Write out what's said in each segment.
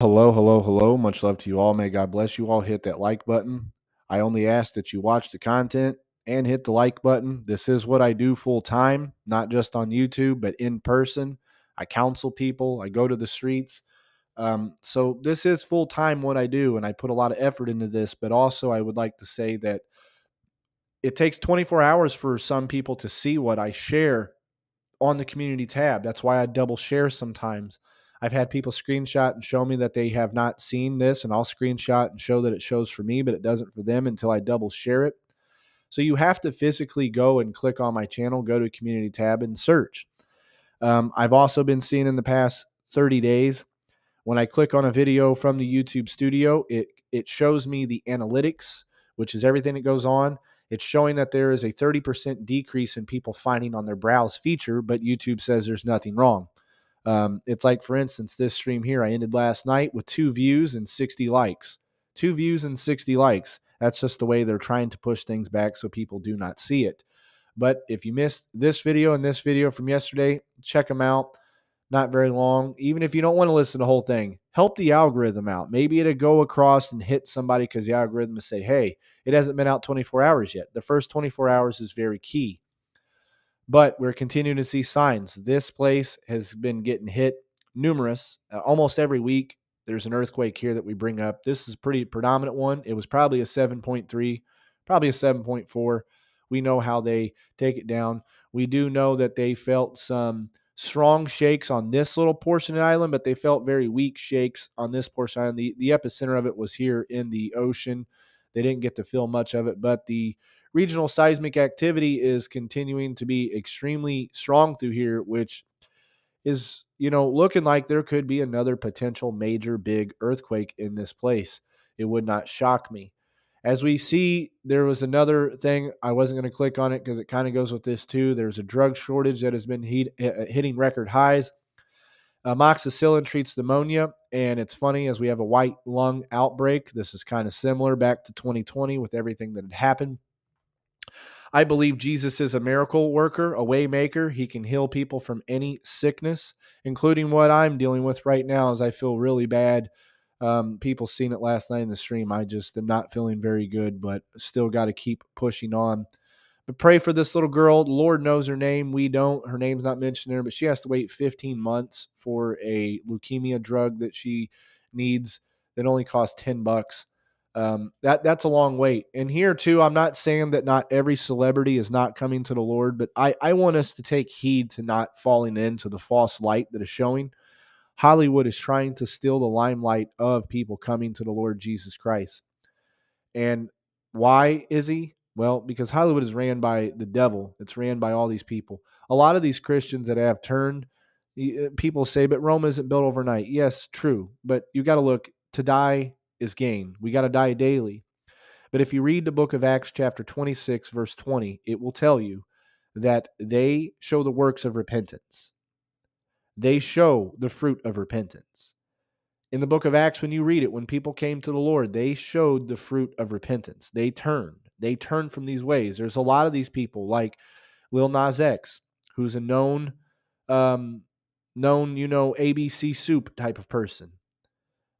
Hello, hello, hello. Much love to you all. May God bless you all. Hit that like button. I only ask that you watch the content and hit the like button. This is what I do full time, not just on YouTube, but in person. I counsel people, I go to the streets. Um, so this is full time what I do, and I put a lot of effort into this. But also, I would like to say that it takes 24 hours for some people to see what I share on the community tab. That's why I double share sometimes. I've had people screenshot and show me that they have not seen this, and I'll screenshot and show that it shows for me, but it doesn't for them until I double share it. So you have to physically go and click on my channel, go to community tab, and search. Um, I've also been seeing in the past 30 days when I click on a video from the YouTube studio, it it shows me the analytics, which is everything that goes on. It's showing that there is a 30% decrease in people finding on their browse feature, but YouTube says there's nothing wrong. Um, it's like, for instance, this stream here, I ended last night with two views and 60 likes. Two views and 60 likes. That's just the way they're trying to push things back so people do not see it. But if you missed this video and this video from yesterday, check them out. Not very long. Even if you don't want to listen to the whole thing, help the algorithm out. Maybe it'll go across and hit somebody because the algorithm will say, hey, it hasn't been out 24 hours yet. The first 24 hours is very key. But we're continuing to see signs. This place has been getting hit numerous, uh, almost every week. There's an earthquake here that we bring up. This is a pretty predominant one. It was probably a 7.3, probably a 7.4. We know how they take it down. We do know that they felt some strong shakes on this little portion of the island, but they felt very weak shakes on this portion. The, the epicenter of it was here in the ocean. They didn't get to feel much of it, but the regional seismic activity is continuing to be extremely strong through here, which is, you know, looking like there could be another potential major big earthquake in this place. It would not shock me. As we see, there was another thing. I wasn't going to click on it because it kind of goes with this too. There's a drug shortage that has been heat, uh, hitting record highs. Amoxicillin treats pneumonia, and it's funny as we have a white lung outbreak. This is kind of similar back to 2020 with everything that had happened. I believe Jesus is a miracle worker, a waymaker. He can heal people from any sickness, including what I'm dealing with right now as I feel really bad. Um, people seen it last night in the stream. I just am not feeling very good, but still got to keep pushing on. But pray for this little girl. Lord knows her name. We don't. Her name's not mentioned there, but she has to wait 15 months for a leukemia drug that she needs that only costs 10 bucks. Um, that that's a long wait. And here too, I'm not saying that not every celebrity is not coming to the Lord, but I, I want us to take heed to not falling into the false light that is showing. Hollywood is trying to steal the limelight of people coming to the Lord Jesus Christ. And why is he? Well, because Hollywood is ran by the devil. It's ran by all these people. A lot of these Christians that have turned, uh, people say, but Rome isn't built overnight. Yes, true. But you got to look to die is gain. We got to die daily. But if you read the book of Acts, chapter 26, verse 20, it will tell you that they show the works of repentance. They show the fruit of repentance. In the book of Acts, when you read it, when people came to the Lord, they showed the fruit of repentance. They turned. They turned from these ways. There's a lot of these people, like Lil Nas X, who's a known, um, known, you know, ABC soup type of person.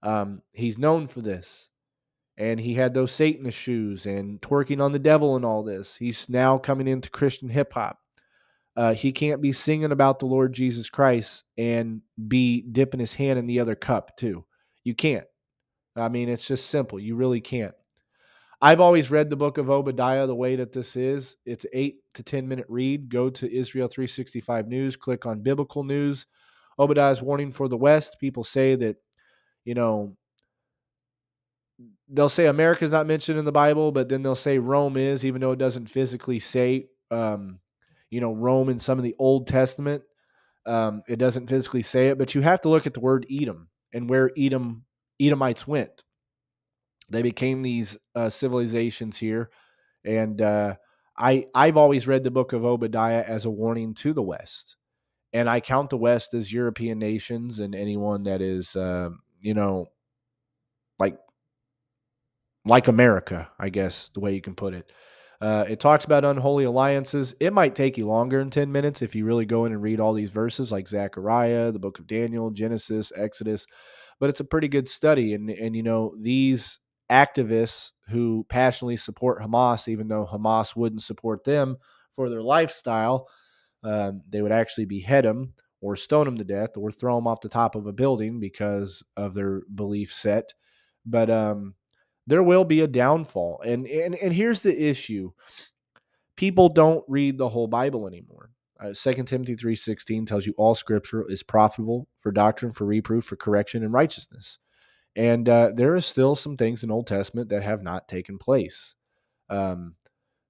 Um, he's known for this. And he had those Satanist shoes and twerking on the devil and all this. He's now coming into Christian hip hop. Uh, he can't be singing about the Lord Jesus Christ and be dipping his hand in the other cup, too. You can't. I mean, it's just simple. You really can't. I've always read the book of Obadiah the way that this is. It's eight to 10 minute read. Go to Israel 365 News, click on biblical news. Obadiah's warning for the West. People say that you know, they'll say America's not mentioned in the Bible, but then they'll say Rome is, even though it doesn't physically say, um, you know, Rome in some of the Old Testament. Um, it doesn't physically say it, but you have to look at the word Edom and where Edom Edomites went. They became these uh, civilizations here, and uh, I I've always read the book of Obadiah as a warning to the West, and I count the West as European nations and anyone that is um, you know, like like America, I guess the way you can put it. Uh, it talks about unholy alliances. It might take you longer than 10 minutes if you really go in and read all these verses like Zechariah, the book of Daniel, Genesis, Exodus. but it's a pretty good study. And and you know these activists who passionately support Hamas, even though Hamas wouldn't support them for their lifestyle, um, they would actually behead them or stone them to death or throw them off the top of a building because of their belief set. But um, there will be a downfall. And, and, and here's the issue people don't read the whole Bible anymore. Uh, 2 Timothy 3.16 tells you all scripture is profitable for doctrine, for reproof, for correction, and righteousness. And uh, there are still some things in Old Testament that have not taken place. Um,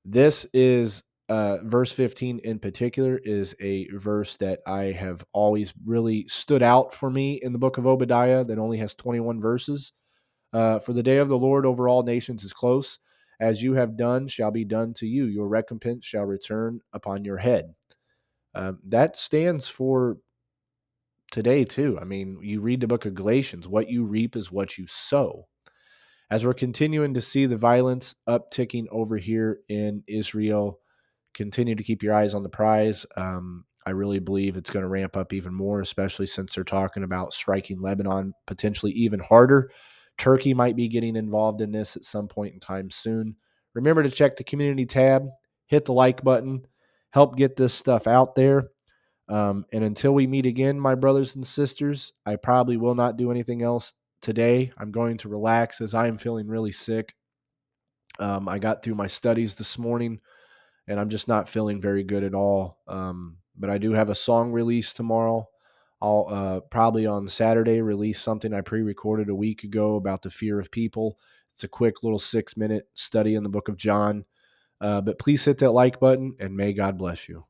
this is uh, verse 15 in particular is a verse that I have always really stood out for me in the book of Obadiah that only has 21 verses. Uh, for the day of the Lord over all nations is close. As you have done shall be done to you. Your recompense shall return upon your head. Um, that stands for today, too. I mean, you read the book of Galatians what you reap is what you sow. As we're continuing to see the violence upticking over here in Israel, continue to keep your eyes on the prize. Um, I really believe it's going to ramp up even more, especially since they're talking about striking Lebanon potentially even harder. Turkey might be getting involved in this at some point in time soon. Remember to check the community tab, hit the like button, help get this stuff out there. Um, and until we meet again, my brothers and sisters, I probably will not do anything else today. I'm going to relax as I am feeling really sick. Um, I got through my studies this morning and I'm just not feeling very good at all. Um, but I do have a song release tomorrow. I'll uh, probably on Saturday release something I pre recorded a week ago about the fear of people. It's a quick little six minute study in the book of John. Uh, but please hit that like button and may God bless you.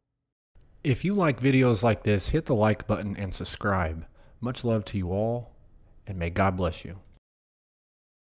If you like videos like this, hit the like button and subscribe. Much love to you all, and may God bless you.